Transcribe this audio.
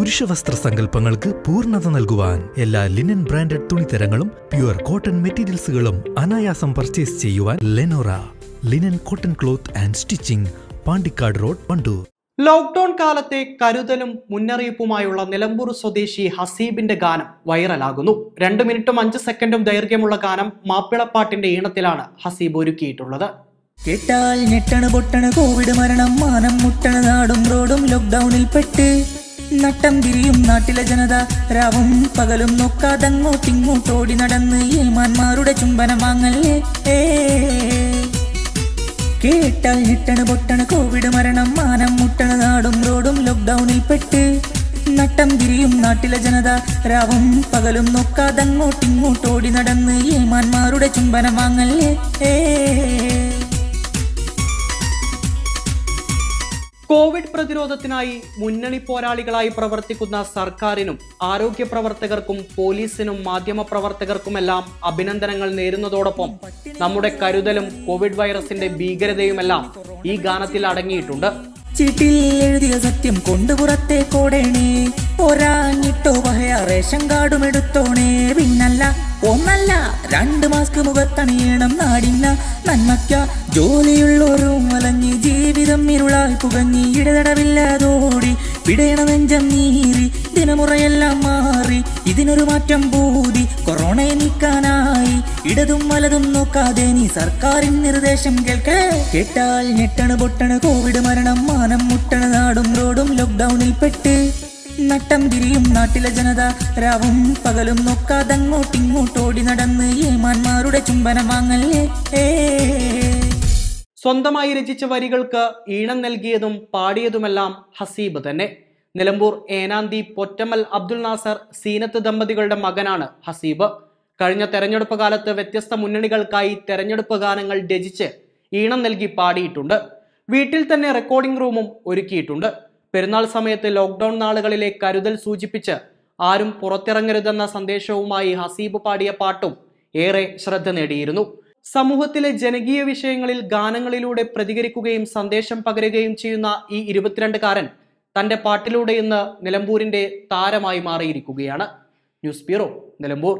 പുരുഷവസ്ത്ര സങ്കല്പങ്ങൾക്ക് പൂർണത നൽകുവാൻ എല്ലാ ലിനൻ ബ്രാൻഡഡ് തുണിത്തരങ്ങളും പ്യുവർ കോട്ടൺ മെറ്റീരിയൽസുകളും അനായാസം പർച്ചേസ് ചെയ്യുവാൻ Lenora linen cotton cloth and stitching Pandikkad road Pandur lockdown കാലത്തെ കരുതലും മുന്നറിയിപ്പുമായുള്ള നിലമ്പൂർ സ്വദേശി ഹസീബിന്റെ ഗാനം വൈറലാകുന്നു. രണ്ട് മിനിറ്റും അഞ്ച് സെക്കൻഡും ദൈർഘ്യമുള്ള ഗാനം മാപ്പിളപ്പാട്ടിന്റെ ഈണത്തിലാണ് ഹസീബ് ഒരുക്കിയിട്ടുള്ളത്. കേട്ടാൽ ഞെട്ടണ് പൊട്ടണ് കോവിഡ് മരണം മാനം മുട്ടണ നാടും റോഡും ലോക്ക്ഡൌണിൽ പെട്ട്. നട്ടം തിരിയും നാട്ടിലെ ജനത. രാവും പകലും നോക്കാതങ്ങോട്ടിങ്ങോട്ടോടി നടന്ന് ഏമാന്മാരുടെ ചുംബനം വാങ്ങല്ലേ? കേട്ടാൽ ഞെട്ടണ് പൊട്ടണ് കോവിഡ് മരണം. മാനം മുട്ടണ നാടും റോഡും ലോക്ക്ഡൗണിൽ പെട്ട്. നട്ടം തിരിയും നാട്ടിലെ ജനത. രാവും പകലും നോക്കാതങ്ങോട്ടിങ്ങോട്ടോടി നടന്ന് ഏമാന്മാരുടെ ചുംബനം വാങ്ങല്ലേ? ഏ. കോവിഡ് പ്രതിരോധത്തിനായി മുന്നണി പോരാളികളായി പ്രവർത്തിക്കുന്ന സർക്കാരിനും ആരോഗ്യ പ്രവർത്തകർക്കും പോലീസിനും മാധ്യമ പ്രവർത്തകർക്കുമെല്ലാം അഭിനന്ദനങ്ങൾ നേരുന്നതോടൊപ്പം നമ്മുടെ കരുതലും കോവിഡ് വൈറസിന്റെ ഭീകരതയുമെല്ലാം ഈ ഗാനത്തിൽ അടങ്ങിയിട്ടുണ്ട്. ചീട്ടിൽ എഴുതിയ സത്യം കൊണ്ട് പുറത്തേക്കോടേണേ പോരാഞ്ഞിട്ടോ പഹയ റേഷൻ കാർഡും എടുത്തോണേ. പിന്നല്ല ഒന്നല്ല രണ്ട് മാസ്ക് മുഖത്തണിയണം നാടില്ല. നന്മയ്ക്ക ജോലിയുള്ളോരും അലഞ്ഞ് ജീവിതം ഇരുളായി പുകഞ്ഞി ഇടതടവില്ലാതോടി പിടയണ നെഞ്ചം നീറി ദിനമുറയെല്ലാം മാറി ഇതിനൊരു മാറ്റം പൂതി കൊറോണയെ നീക്കാനായി ഇടതും വലതും നോക്കാതെ നീ സർക്കാരിൻ നിർദ്ദേശം കേൾക്കേ. കേട്ടാൽ ഞെട്ടണ് പൊട്ടണ് കോവിഡ് മരണം മാനം മുട്ടണ് നാടും റോഡും ലോക്ക്ഡൌണിൽ പെട്ട് നട്ടം തിരിയും നാട്ടിലെ ജനത രാവും പകലും നോക്കാതെ നോക്കാതങ്ങോട്ടിങ്ങോട്ടോടി നടന്ന് ഏമാന്മാരുടെ ചുംബനം വാങ്ങല്ലേ? ഏ. സ്വന്തമായി രചിച്ച വരികൾക്ക് ഈണം നൽകിയതും പാടിയതുമെല്ലാം ഹസീബ് തന്നെ. നിലമ്പൂർ ഏനാന്തി പൊറ്റമ്മൽ അബ്ദുൽ നാസർ സീനത്ത് ദമ്പതികളുടെ മകനാണ് ഹസീബ്. കഴിഞ്ഞ തെരഞ്ഞെടുപ്പ് കാലത്ത് വ്യത്യസ്ത മുന്നണികൾക്കായി തെരഞ്ഞെടുപ്പ് ഗാനങ്ങൾ രചിച്ച് ഈണം നൽകി പാടിയിട്ടുണ്ട്. വീട്ടിൽ തന്നെ റെക്കോർഡിംഗ് റൂമും ഒരുക്കിയിട്ടുണ്ട്. പെരുന്നാൾ സമയത്ത് ലോക്ക്ഡൌൺ നാളുകളിലെ കരുതൽ സൂചിപ്പിച്ച് ആരും പുറത്തിറങ്ങരുതെന്ന സന്ദേശവുമായി ഹസീബ് പാടിയ പാട്ടും ഏറെ ശ്രദ്ധ നേടിയിരുന്നു. സമൂഹത്തിലെ ജനകീയ വിഷയങ്ങളിൽ ഗാനങ്ങളിലൂടെ പ്രതികരിക്കുകയും സന്ദേശം പകരുകയും ചെയ്യുന്ന ഈ ഇരുപത്തിരണ്ടുകാരൻ തന്റെ പാട്ടിലൂടെ ഇന്ന് നിലമ്പൂരിന്റെ താരമായി മാറിയിരിക്കുകയാണ്. News bureau Nilambur.